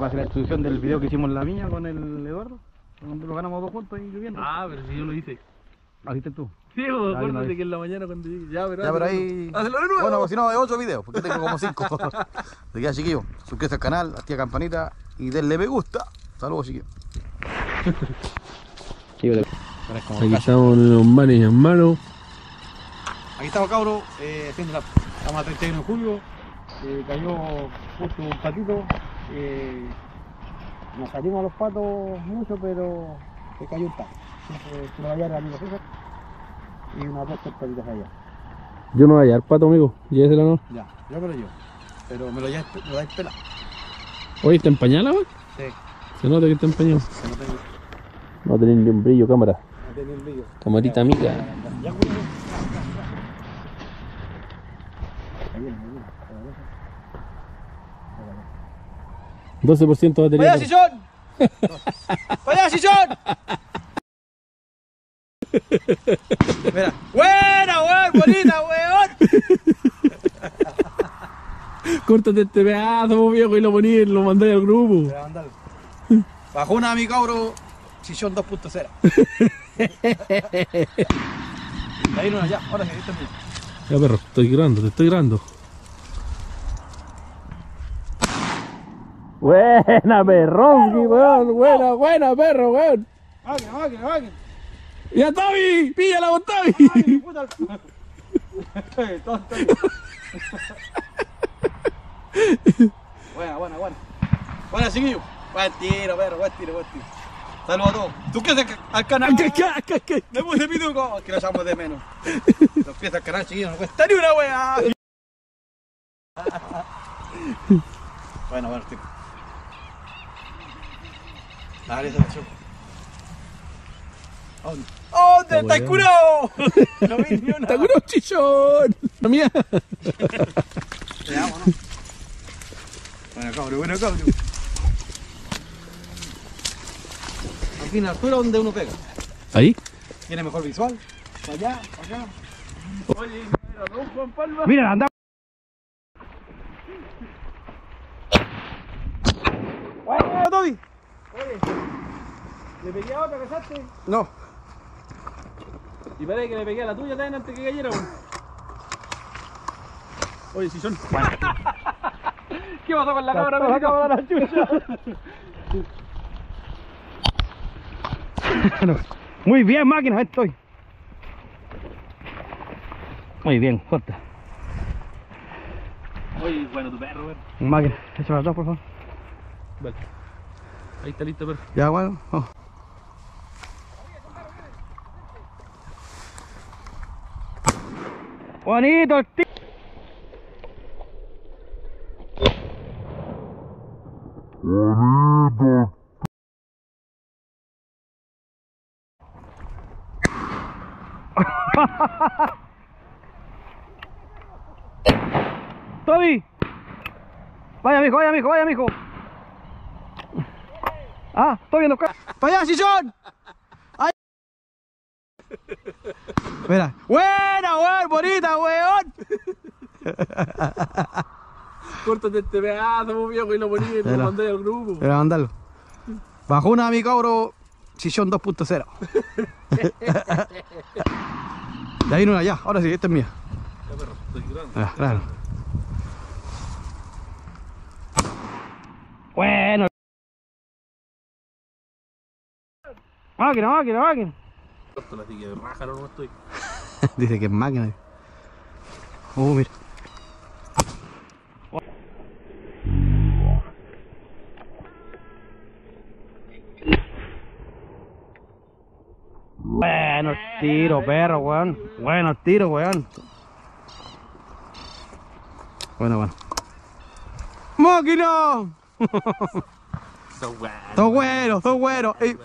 Va a ser la distribución del video que hicimos en la viña con el Eduardo. Donde lo ganamos dos juntos ahí lloviendo. Ah, pero si yo lo hice. ¿Así tú? Sí, vos acuérdate que en la mañana cuando llegué. Ya, pero. Ya, pero ahí. Hazlo de nuevo. Bueno, pues si no, hay ocho videos, porque tengo como cinco. Así que, chiquillos, suscríbete al canal, activa campanita y denle me gusta. Saludos, chiquillos. Aquí estamos los manes en mano. Aquí estamos cabros, eh, haciendo la, estamos a 31 de julio, eh, cayó justo un patito, eh, nos salimos a los patos mucho, pero se cayó un pato. Se va a llevar el amigo César y unas dos tortuguitas allá. Yo no voy a hallar pato, amigo. Llévesela no. Ya, yo me lo llevo, pero me lo, me lo dais pelado. Oye, ¿está empañada, weón? Sí, Se nota que está empañado. que no tengo, No va tener ni un brillo, cámara. no tengo el brillo. Camarita amiga. Ya. Ahí viene, ahí viene. 12% de batería. ¡Vaya sillón! ¡Vaya sillón! Mira. ¡Buena, weón! ¡Bonita, weón! Córtate este pedazo, viejo, y lo poní, lo mandáis al grupo. Bajó una mi cabro, sillón 2.0. Ahí no, ya, ahora sí, ahí está bien. Ya, perro, estoy grabando, te estoy grabando. Buena, perronqui, weón. Buena, buena, perro, weón. Máquina, máquina, máquina. Ya, Tavi, píllala con Tavi. Puta. Buena, buena, buena. Buena, chiquillo. Buen tiro, perro, buen tiro, buen tiro. Saludos a todos. Suscríbete al canal. ¿Qué, qué, qué, qué? Me puse pituco, que lo echamos de menos. Suscríbete al canal, chiquillo, no cuesta ni una wea. bueno, bueno, tío. Dale, ese macho. ¿Dónde? ¿Dónde está el curado? No vi ni una. ¡Está chichón! La mía. Veamos, ¿no? Bueno, cabrón, bueno, cabrón. Al fin, altura donde uno pega. ¿Ahí? Tiene mejor visual. Para allá, para acá. Oye, mira, don Juan Palma. Mira, anda. Bueno, Toby. Oye, ¿le pegué a otra, casaste? No, Y parece que le pegué a la tuya también antes que cayera, weón. Oye, si son. ¿Qué pasó con la cámara? Me acabo de la chucha. Muy bien, máquina, ahí estoy. Muy bien, corta. Oye, bueno, tu perro, weón. Máquina, échame atrás, por favor. Vale. Ahí está listo, perro. ya, bueno. oh. Bonito el tío. Toby. Vaya, mijo, vaya, mijo, vaya, mijo. Ah, estoy viendo acá. ¡Para allá, sillón! ¡Ay! Mira. ¡Buena, weón! ¡Bonita, weón! Córtate este pedazo, viejo, y lo poní y lo mandé al grupo. Era mandarlo. Bajó una mi cabro, sillón 2.0. De ahí no una ya, ahora sí, esta es mía. Ya, perro, estoy grabando. Ah, claro. Bueno. Máquina, máquina, máquina. Dice que es máquina. Oh, mira. Bueno el tiro, perro, weón. Bueno el tiro, weón. Bueno, bueno. ¡Máquina! Todo bueno, todo bueno. Ey.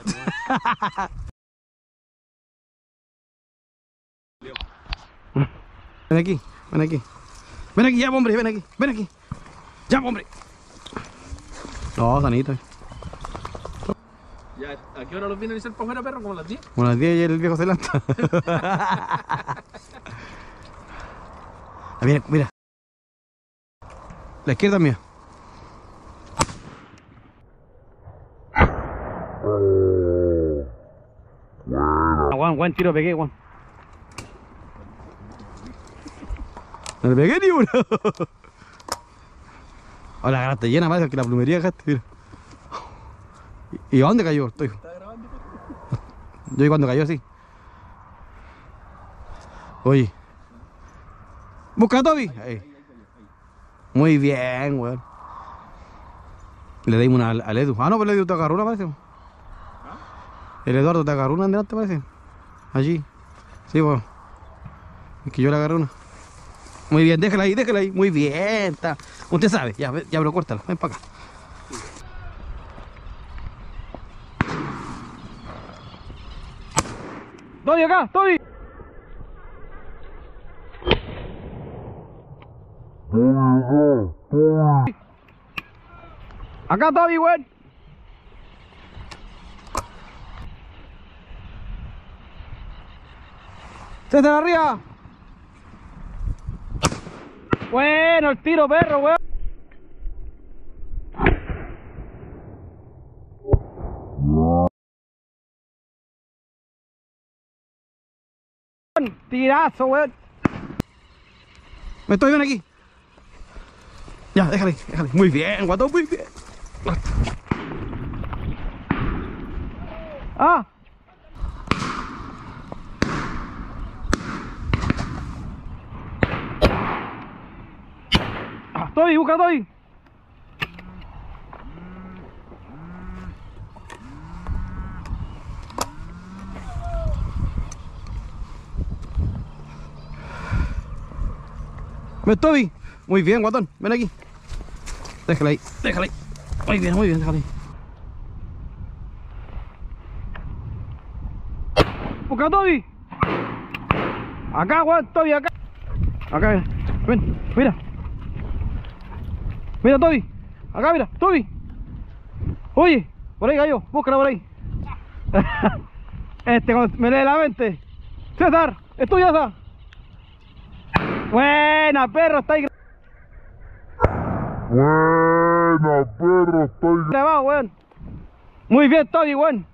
Ven aquí, ven aquí. Ven aquí, ya, hombre, ven aquí, ven aquí. Ya, hombre. No, sanito. Ya, ¿a qué hora los vienen a hacer para afuera, perro? ¿Como las 10? Como las 10 y el viejo se lanza. Ah, mira, mira. La izquierda es mía. Ah, Juan, buen tiro pegué, Juan. No le pegué ni uno. Ahora la llena, parece que la plumería agarraste, mira. ¿Y a dónde cayó? Estoy. Yo vi cuando cayó así. Oye. Busca a Toby. Ahí. Muy bien, weón. Le dimos una al, al Edu. Ah, no, pero el Edu te agarró una, parece. El Eduardo te agarró una en delante, parece. Allí. Sí, weón. Es que yo le agarré una. Muy bien, déjala ahí, déjala ahí. Muy bien, está. Usted sabe, ya, ya, pero córtala. Ven para acá. Toby acá, Toby. Acá Toby, weón. César arriba. Bueno, el tiro perro, weón. Tirazo, weón. Me estoy bien aquí. Ya, déjale, déjale. Muy bien, guatón, muy bien. Ah. Toby, busca Toby. Me estoy. Muy bien, guatón. Ven aquí. Déjala ahí, déjala ahí. Muy bien, muy bien, déjala ahí. Busca Toby. Acá, weón, Toby, acá. Acá, mira. Ven, mira. Mira, Toby. Acá, mira, Toby. Oye, por ahí cayó. Búscala por ahí. Este me lee la mente. César, es tuya esa. Buena, perro, está ahí. Buena, perro, estoy grabado, weón. Muy bien, Toby, weón.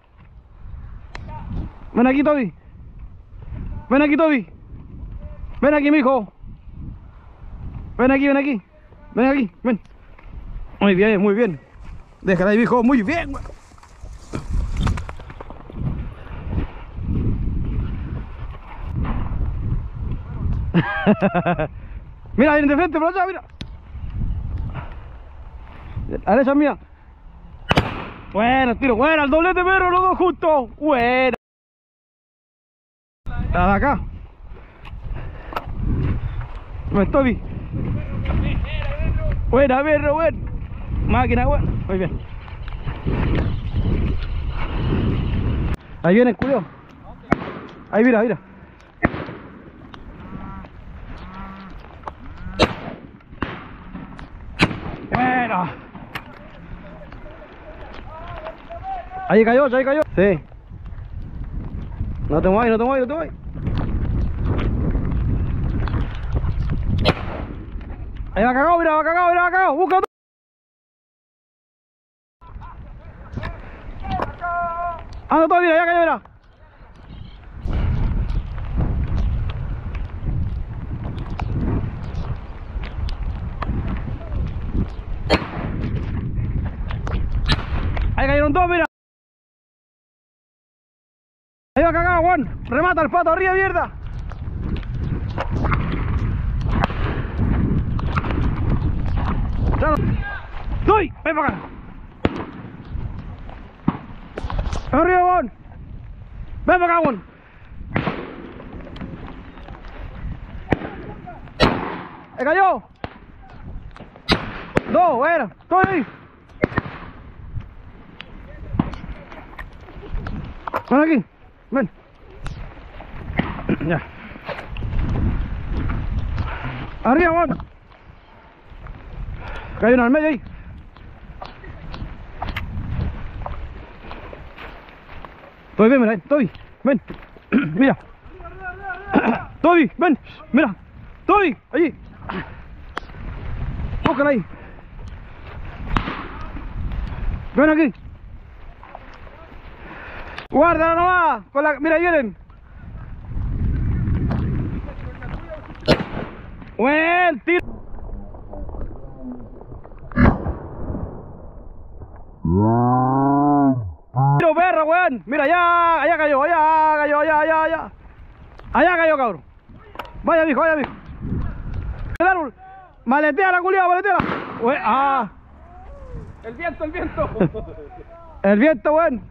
Ven aquí, Toby. Ven aquí, Toby. Ven aquí, mijo. Ven aquí, ven aquí. Ven aquí, ven. Muy bien, muy bien. Déjala ahí, viejo. Muy bien, guatón. Mira, vienen de frente, por mira. A derecha mía. Bueno, tiro, bueno, el doblete, pero los dos juntos. Bueno. La de acá. Me estoy. Buena, perro, buen. Máquina, buen. Muy bien. Ahí viene el. Ahí mira, mira. Bueno. Ahí cayó, ahí cayó. Sí. No te muevas, no te muevas, no te muevas. Ahí va cagado, mira, va cagado, mira, va cagado. Busca Anda todo, mira, ya mira. Ahí cayeron dos, mira. Ahí va cagado, Juan. Remata el pato arriba, mierda. ¡Estoy! ¡Ven para acá! ¡Arriba, Juan! ¡Ven para acá, Juan! ¡Se cayó! ¡Dos! ¡Bueno! ¡Estoy ahí! Ven aquí, ven. Ya. Arriba, Juan. Hay uno al medio ahí. Toby, ven, mira, Toby, ven. Mira. Toby, ven. Mira. Toby, allí. Búscala ahí. Ven aquí. Guárdala nomás. Con la... Mira, vienen. Buen. Tiro weón. Mira, allá, allá cayó, allá cayó, allá, allá, allá. Allá cayó, cabrón. Vaya, mijo, vaya, mijo. El árbol. Maletea la culiada, maletea. Weón, ah. El viento, el viento. El viento, weón.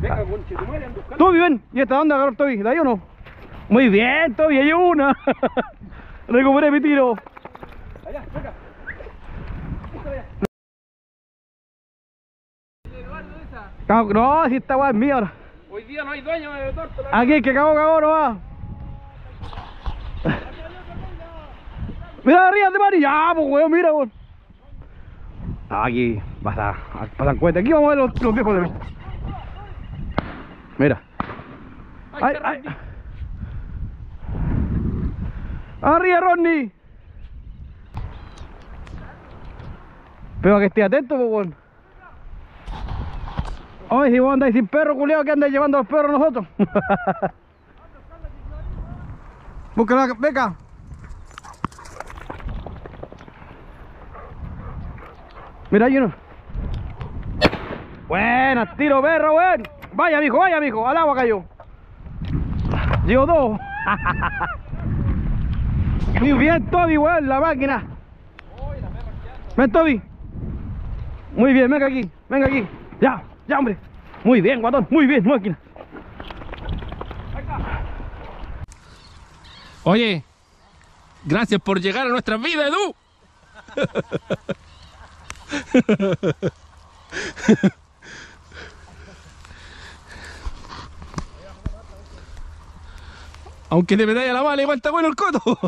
Venga, conche, buscando. Toby, ven. ¿Y esta dónde agarró Toby? ¿De ahí o no? Muy bien, Toby, hay una. Recuperé mi tiro. Allá, venga. No, si esta weá es mía ahora. Hoy día no hay dueño de torto. Aquí, que cagó, cagó, no va. Mira arriba de Mari. Ya, pues weón, mira, weón. Aquí, basta. Pasan cuenta. Aquí vamos a ver los, los viejos de mí. Mira. Ay, ay. Arriba, Rodney. Pero que esté atento, pues, weón. Oye, si vos andáis sin perro, culiao, que andáis llevando los perros nosotros. Búscala, beca. Mira, hay uno. Buena, tiro perro, weón. Vaya, mijo, vaya, mijo. Al agua cayó. Llevo dos. Muy bien, Toby, weón, la máquina. Ven, Toby. Muy bien, venga aquí, venga aquí. Ya, ya. Muy bien, guatón, muy bien, máquina. Oye, gracias por llegar a nuestras vidas, Edu. Aunque te metáis a la mala, igual está bueno el coto.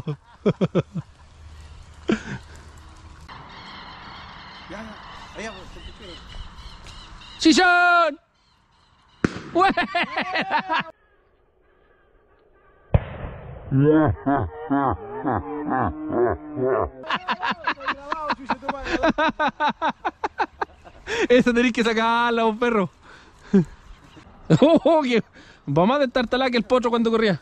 ¡Buena! Esa tenéis que sacarla, vos perro. Oh, que va que el potro cuando corría.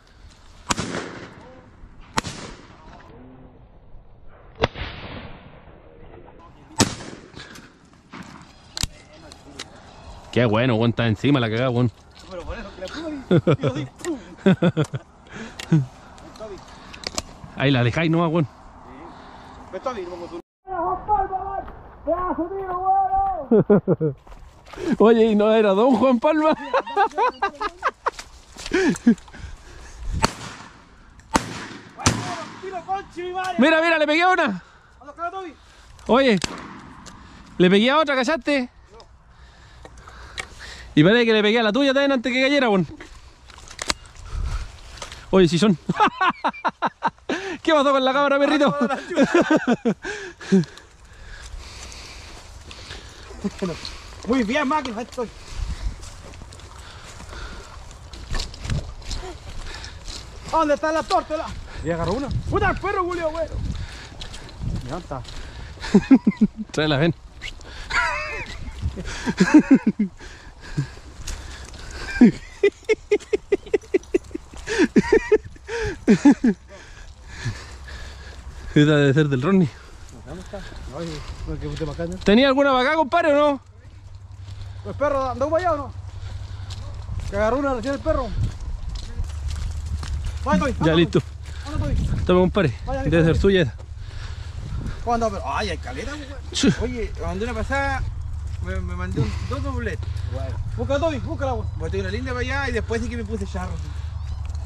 Qué bueno, weón, está encima la cagada. Pero por eso que la pum. Ahí la dejáis nomás, weón. A Oye, y no era Don Juan Palma. Mira, mira, le pegué a una. Oye, le pegué a otra, ¿cachaste? Y parece que le pegué a la tuya también antes que cayera, weón. Oye, si son. ¿Qué pasó con la cámara, perrito? Muy bien, máquina, ahí estoy. ¿Dónde está la tórtola? ¿Y agarró una? ¡Puta el perro, Julio, güey! Levanta. Tráela, ven. Esta debe ser del Ronnie. ¿Tenía alguna vaca, compadre, o no? ¿Los perros andó para allá o no? Que agarró una recién el perro. Ya, listo. Toma, compadre. Debe ser suya. esa. ¿Cómo anda, pero? Ay, hay caleta. Oye, mandé una pasada, me, me mandé un, dos dobletes. Busca, Toby, búscala, güey. Boté una linda para allá y después sí que me puse charro.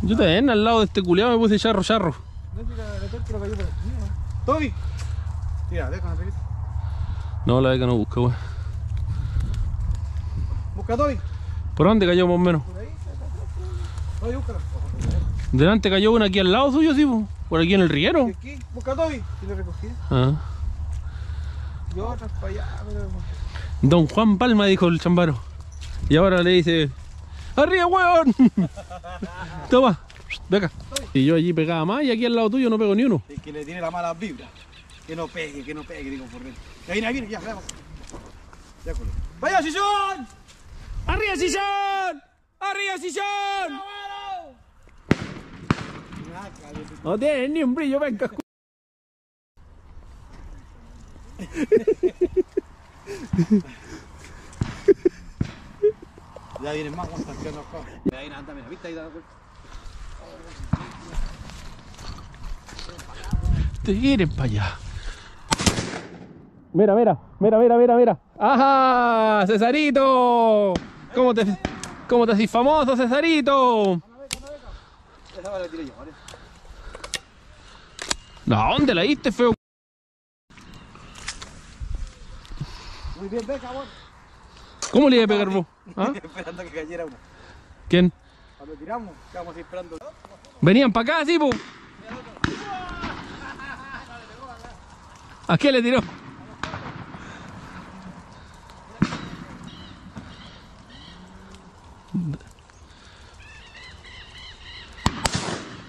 Yo también, al lado de este culiado me puse charro, charro. Por. Toby. Mira, déjame. No, la beca no busca, weón. Busca, Toby. ¿Por dónde cayó más o menos? Toby, búscala. Delante cayó una aquí al lado suyo, sí, po. por aquí en el riguero. ¿Y aquí? Busca, Toby. Y lo recogí. Ah. Y otras para allá, pero... Don Juan Palma dijo el chambaro. Y ahora le dice, ¡Arriba, weón! Toma, venga. Y yo allí pegaba más y aquí al lado tuyo no pego ni uno. Es que le tiene la mala vibra. Que no pegue, que no pegue, digo por dentro. Ya viene, ya viene, ya, culo. ¡Vaya, Chichón! ¡Arriba, sillón! ¡Arriba, sillón! No tiene ni un brillo, venga. Ya vienen más cuantas que nos cogen. Ya vienen, anda, mira, ¿viste ahí? da- Te quieren para allá. Mira, mira, mira, mira, mira, mira. ¡Ajá! ¡Cesarito! ¿Cómo te, cómo te haces famoso, Cesarito? Esa va la tiré yo, ¿vale? ¿A dónde la diste, feo? Muy bien, ve, cabrón. ¿Cómo le iba a pegar vos? ¿Ah? Esperando que cayera uno. ¿Quién? Cuando tiramos, quedamos ahí esperando. Venían para acá, sí, po. ¿A qué le tiró?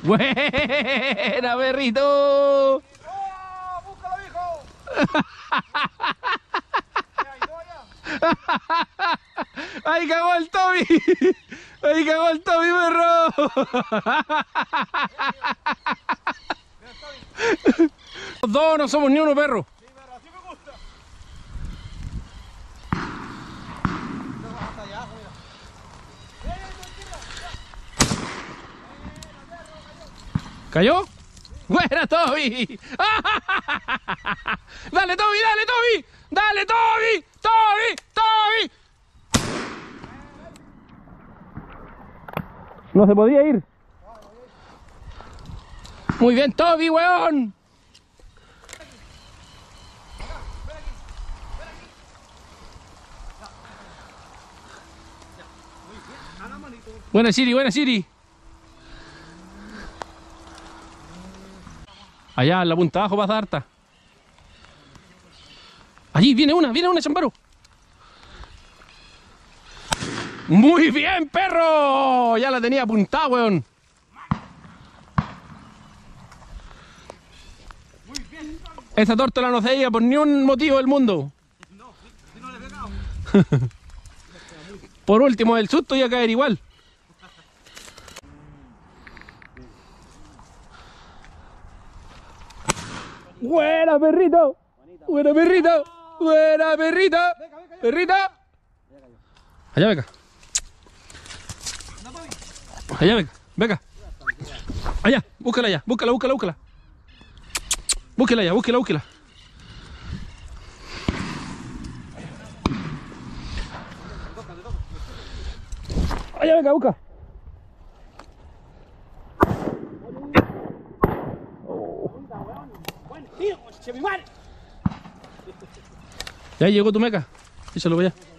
Buena, perrito. ¡Ahí cagó el Tommy! ¡Ahí cagó el Tommy, perro! Los dos no somos ni uno, perro. ¿Cayó? ¡Buena, Toby! ¡Dale, Toby, dale, Toby! ¡Dale, Toby! ¡Toby! ¡Toby! No se podía ir. Muy bien, Toby, weón. Buena Siri, buena Siri. Allá en la punta abajo pasa harta. Allí viene una, viene una, chambaro. Muy bien, perro. Ya la tenía apuntada, weón. Esa tórtola no se por ni un motivo del mundo. por último, el susto iba a caer igual. Buena, perrito. Buena, perrito. Buena, perrita. Perrita. Allá, venga. Allá, venga. Venga. Allá, búscala allá. Búscala, búscala, búscala. Búsquela allá, búsquela, búsquela. Allá, venga, busca. Ya llegó tu meca. Échalo para allá.